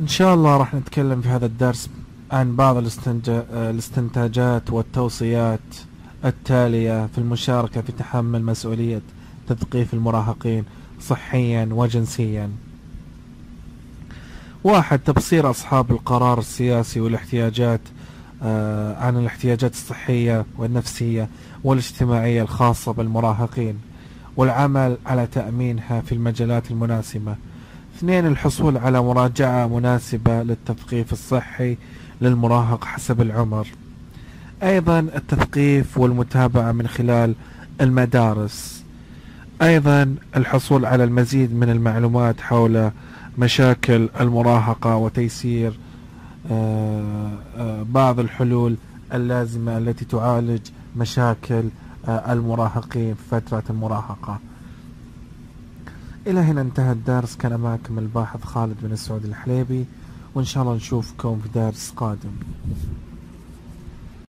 إن شاء الله راح نتكلم في هذا الدرس عن بعض الاستنتاجات والتوصيات التالية في المشاركة في تحمل مسؤولية تثقيف المراهقين صحيا وجنسيا. واحد تبصير أصحاب القرار السياسي والاحتياجات آه، عن الاحتياجات الصحية والنفسية والاجتماعية الخاصة بالمراهقين والعمل على تأمينها في المجالات المناسبة. اثنين الحصول على مراجعة مناسبة للتثقيف الصحي للمراهق حسب العمر. أيضا التثقيف والمتابعة من خلال المدارس. أيضا الحصول على المزيد من المعلومات حول مشاكل المراهقة وتيسير آه، آه، بعض الحلول اللازمة التي تعالج مشاكل آه، المراهقين في فترة المراهقة. إلى هنا انتهى الدرس. كان معكم الباحث خالد بن سعود الحليبي وإن شاء الله نشوفكم في درس قادم.